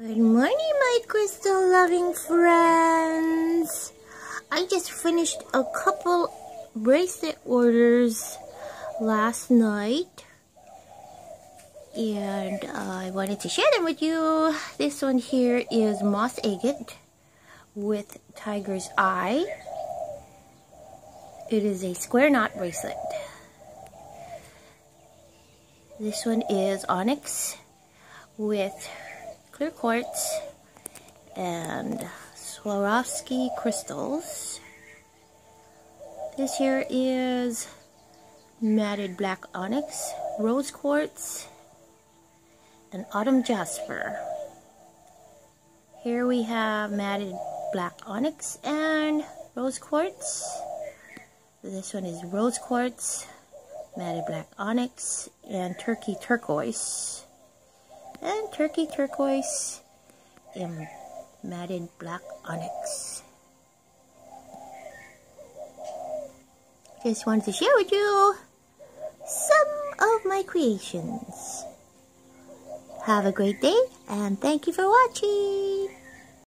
Good morning, my crystal loving friends. I just finished a couple bracelet orders last night and I wanted to share them with you. This one here is moss agate with tiger's eye. It is a square knot bracelet. This one is onyx with clear quartz and Swarovski crystals. This here is matted black onyx, rose quartz, and autumn jasper. Here we have matted black onyx and rose quartz. This one is rose quartz, matted black onyx, and turkey turquoise and turkey turquoise in matted black onyx. Just wanted to share with you some of my creations. Have a great day and thank you for watching.